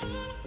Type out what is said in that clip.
Bye.